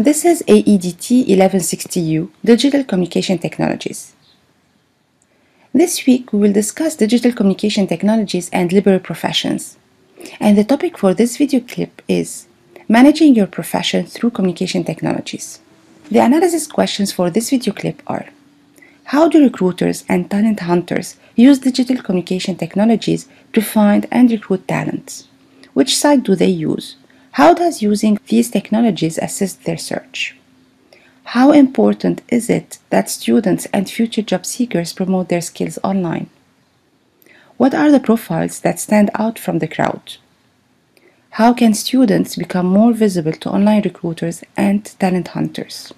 This is AEDT 1160U, Digital Communication Technologies. This week we will discuss digital communication technologies and liberal professions. And the topic for this video clip is Managing your profession through communication technologies. The analysis questions for this video clip are How do recruiters and talent hunters use digital communication technologies to find and recruit talents? Which site do they use? How does using these technologies assist their search? How important is it that students and future job seekers promote their skills online? What are the profiles that stand out from the crowd? How can students become more visible to online recruiters and talent hunters?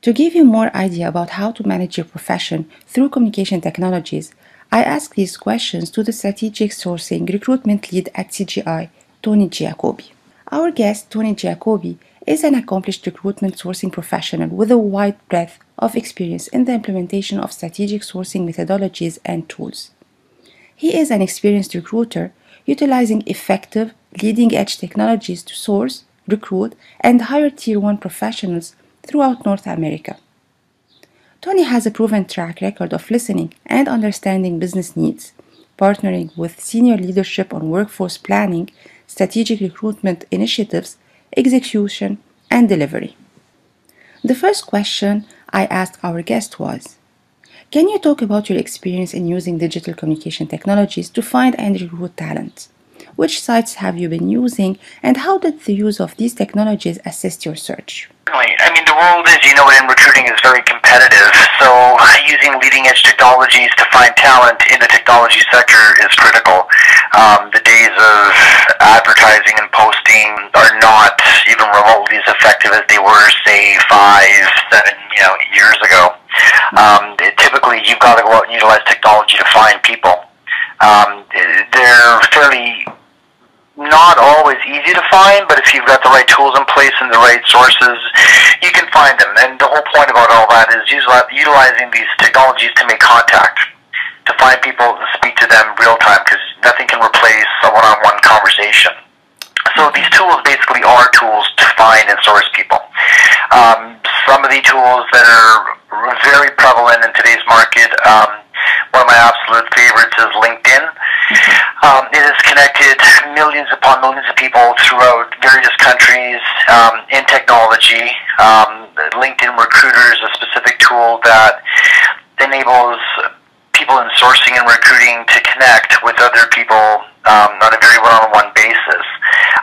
To give you more idea about how to manage your profession through communication technologies, I asked these questions to the strategic sourcing recruitment lead at CGI, Tony Giacobbe. Our guest, Tony Giacobbe, is an accomplished recruitment sourcing professional with a wide breadth of experience in the implementation of strategic sourcing methodologies and tools. He is an experienced recruiter utilizing effective, leading edge technologies to source, recruit, and hire tier 1 professionals throughout North America. Tony has a proven track record of listening and understanding business needs, partnering with senior leadership on workforce planning, strategic recruitment initiatives, execution, and delivery. The first question I asked our guest was Can you talk about your experience in using digital communication technologies to find and recruit talent? Which sites have you been using, and how did the use of these technologies assist your search? I mean, the world, as you know, in recruiting is very competitive. So, using leading edge technologies to find talent in the technology sector is critical. Um, the days of advertising and posting are not even remotely as effective as they were, say, five, seven, you know, years ago. Um, typically, you've got to go out and utilize technology to find people. Um, they're fairly not always easy to find, but if you've got the right tools in place and the right sources, you can find them. And the whole point about all that is utilizing these technologies to make contact, to find people and speak to them real time, because nothing can replace a one-on-one conversation. So these tools basically are tools to find and source people. Um, some of the tools that are very prevalent in today's market, um, one of my absolute favorites is LinkedIn. Has connected millions upon millions of people throughout various countries um, in technology. Um, LinkedIn Recruiter is a specific tool that enables people in sourcing and recruiting to connect with other people um, on a very one-on-one basis,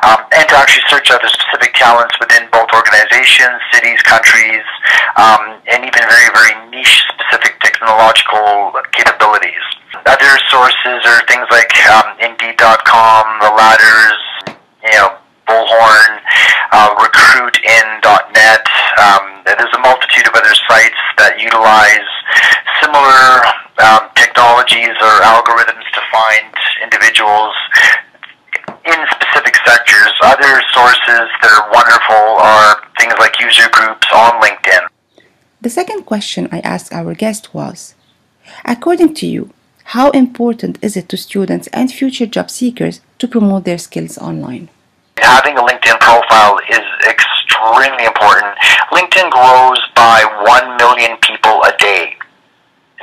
um, and to actually search out the specific talents within both organizations, cities, countries, um, and even very, very niche specific technological capabilities. Other sources are things like um, Indeed.com, The Ladders, you know, Bullhorn, uh, RecruitIn.net. Um, there's a multitude of other sites that utilize similar um, technologies or algorithms to find individuals in specific sectors. Other sources that are wonderful are things like user groups on LinkedIn. The second question I asked our guest was According to you, how important is it to students and future job seekers to promote their skills online? Having a LinkedIn profile is extremely important. LinkedIn grows by 1 million people a day,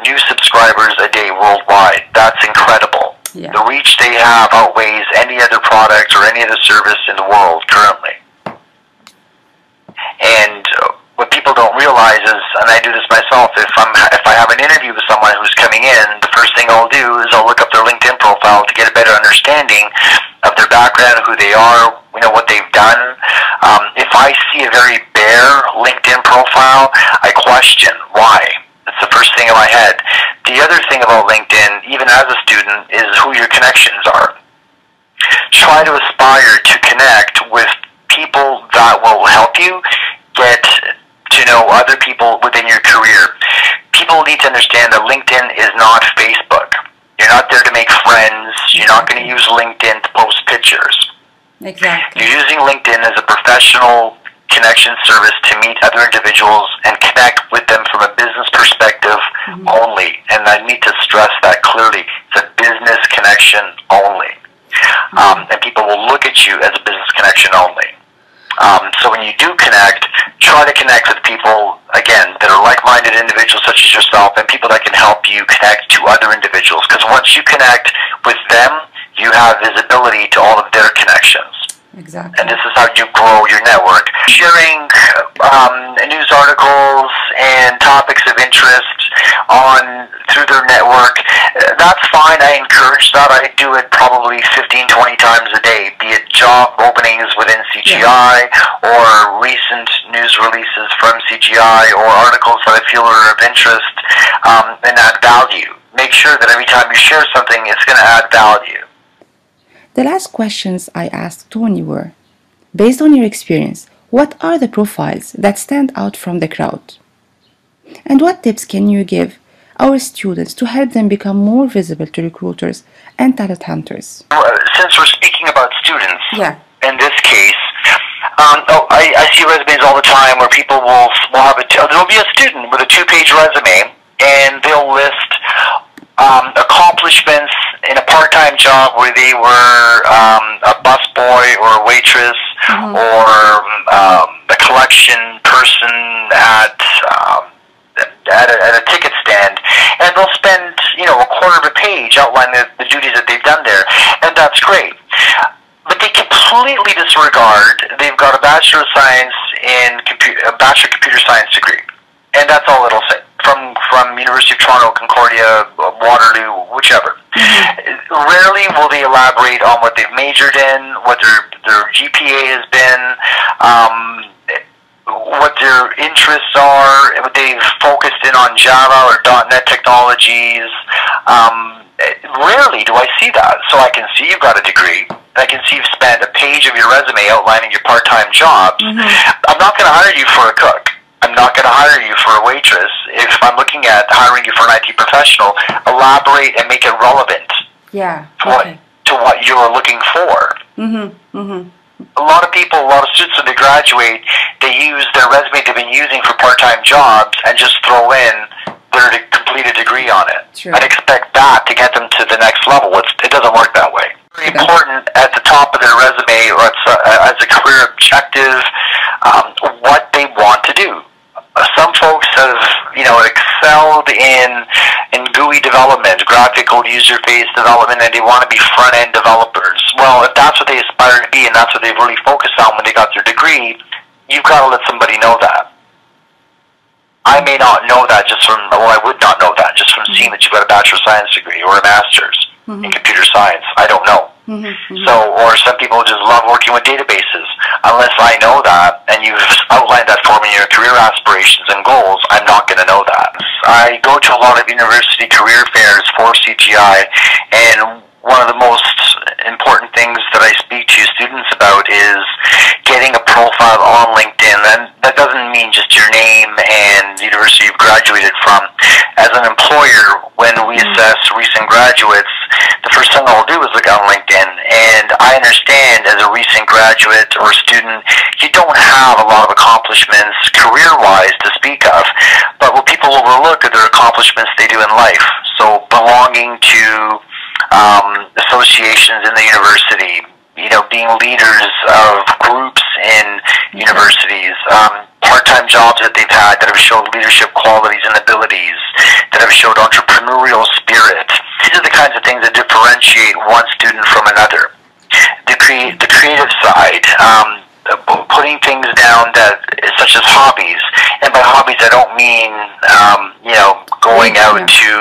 new subscribers a day worldwide. That's incredible. Yeah. The reach they have outweighs any other product or any other service in the world currently. And people don't realize is, and I do this myself, if I'm if I have an interview with someone who's coming in, the first thing I'll do is I'll look up their LinkedIn profile to get a better understanding of their background, who they are, you know what they've done. Um, if I see a very bare LinkedIn profile, I question why. That's the first thing in my head. The other thing about LinkedIn, even as a student, is who your connections are. Try to aspire to connect with people that will help you get other people within your career. People need to understand that LinkedIn is not Facebook. You're not there to make friends. You're not going to use LinkedIn to post pictures. Exactly. You're using LinkedIn as a professional connection service to meet other individuals and connect with them from a business perspective mm-hmm. only. And I need to stress that clearly. It's a business connection only. Mm-hmm. Um, and people will look at you as a business connection only. Um, so when you do connect, try to connect with people, again, that are like-minded individuals such as yourself and people that can help you connect to other individuals. Because once you connect with them, you have visibility to all of their connections. Exactly. And this is how you grow your network. Sharing um, news articles and topics of interest on through their network, uh, that's fine. I encourage that. I do it probably 15, 20 times a day, be it job openings within CGI or recent news releases from CGI or articles that I feel are of interest um, and add value. Make sure that every time you share something, it's going to add value. The last questions I asked Tony were Based on your experience, what are the profiles that stand out from the crowd? And what tips can you give our students to help them become more visible to recruiters and talent hunters? Uh, Since we're speaking about students, Yeah. in this case, um, oh, I, I see resumes all the time where people will, will have a, there'll be a student with a two-page resume, and they'll list um, accomplishments in a part-time job where they were um, a busboy or a waitress or um, a collection person at um, at a, at a ticket stand, and they'll spend you know a quarter of a page outlining the, the duties that they've done there, and that's great. But they completely disregard they've got a bachelor of science in computer, a bachelor of computer science degree, and that's all it'll say from from University of Toronto, Concordia, Waterloo, whichever. Rarely will they elaborate on what they've majored in, what their their GPA has been. Um, what their interests are, what they've focused in on Java or .NET technologies. Um, rarely do I see that. So I can see you've got a degree. I can see you've spent a page of your resume outlining your part-time jobs. I'm not going to hire you for a cook. I'm not going to hire you for a waitress. If I'm looking at hiring you for an IT professional, elaborate and make it relevant Yeah. to what to what you're looking for Mm-hmm. Mm-hmm. A lot of people, a lot of students, when they graduate, they use their resume they've been using for part-time jobs and just throw in their completed degree on it. True. And expect that to get them to the next level. It's, it doesn't work that way. Very Okay. important at the top of their resume or as a, as a career objective, um, what they want to do. Uh, Some folks have, you know, excelled in in GUI development, graphical user face development, and they want to be front end developers. Well, if that's what they aspire to be, and that's what they've really focused on when they got their degree, you've got to let somebody know that. I may not know that just from, well, I would not know that just from mm-hmm. seeing that you've got a bachelor of science degree or a master's in mm-hmm. computer science. I don't know. Mm-hmm. mm-hmm. So, or some people just love working with databases. Unless I know that and you've outlined that for me in your career aspirations and goals, I'm not going to know that. I go to a lot of university career fairs for CGI, and one of the most important things that I speak to students about is getting a profile on LinkedIn. And that doesn't mean just your name and the university you've graduated from. As an employer, when we mm-hmm. assess recent graduates, the first thing I'll do is look on LinkedIn. And I understand as a recent graduate or student, you don't have a lot of accomplishments career-wise to speak of. But what people overlook are their accomplishments they do in life. So belonging to um, associations in the university, you know, being leaders of groups in universities, um, part-time jobs that they've had that have showed leadership qualities and abilities, that have showed entrepreneurial spirit. These are the kinds of things that differentiate one student from another. The, crea- the creative side, um, putting things down that such as hobbies, and by hobbies I don't mean um, you know going out to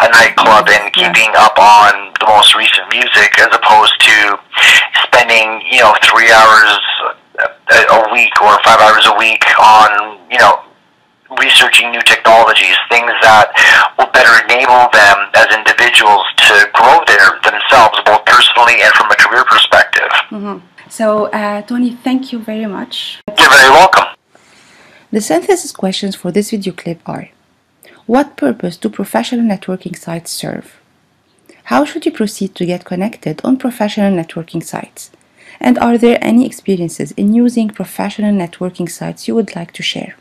a nightclub and keeping up on the most recent music, as opposed to spending you know three hours a, a week or five hours a week on you know researching new technologies, things that will better enable them as individuals to grow their themselves both personally and from a career perspective. So, uh, Tony, thank you very much. You're very welcome. The synthesis questions for this video clip are What purpose do professional networking sites serve? How should you proceed to get connected on professional networking sites? And are there any experiences in using professional networking sites you would like to share?